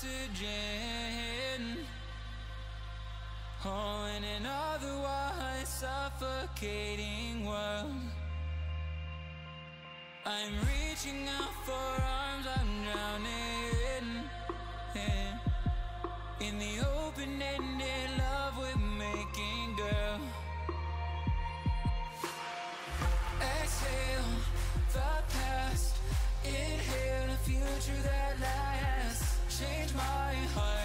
oxygen. Oh, in an otherwise suffocating world. I'm reaching out for arms, I'm drowning Change my heart,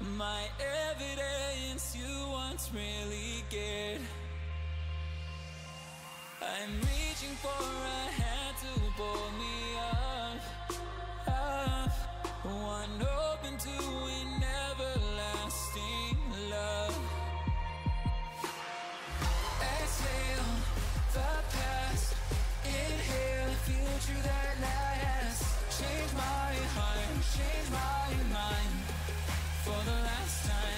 My evidence you once really cared. I'm reaching for a hand to pull me up, up. One open to an everlasting love. Exhale the past, inhale the future that lasts. Change my heart, change my mind for the last time.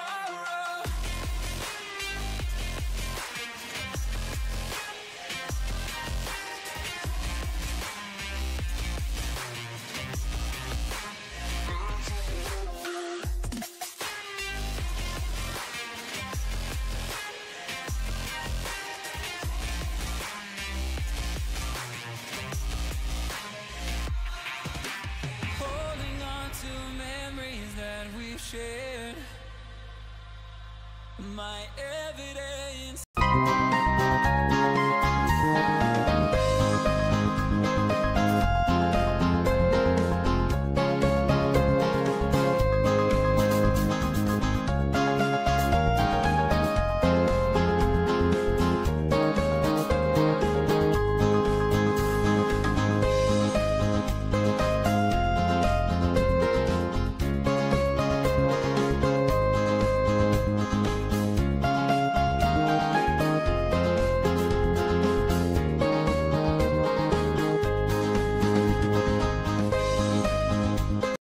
tomorrow. My evidence